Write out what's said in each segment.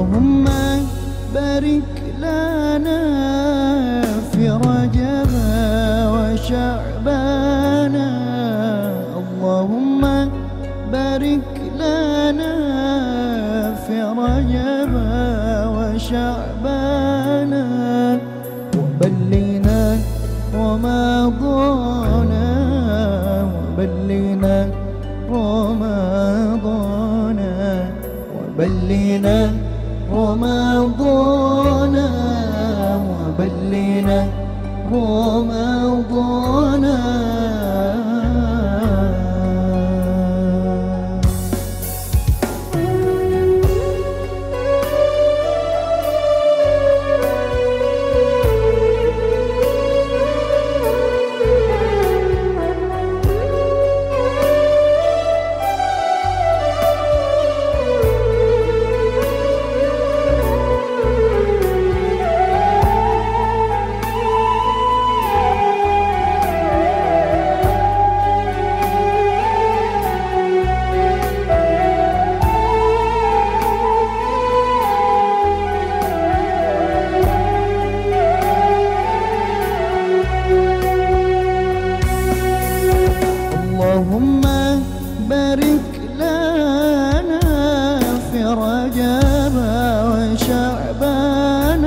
اللهم بارك لنا في رجب وشعبان. اللهم بارك لنا في رجب وشعبان. وبلينا رمضان وبلينا رمضان. وبلينا رمضان وبلينا رمضان بارك لنا في رجب وشعبان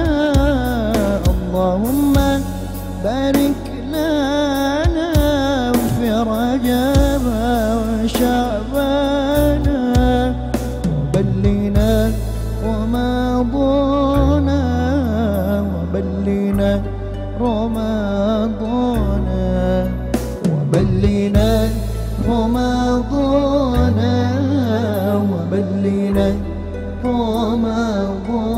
اللهم بارك لنا في رجب وشعبان وبلنا وما ضل رمضان وبلنا رمضان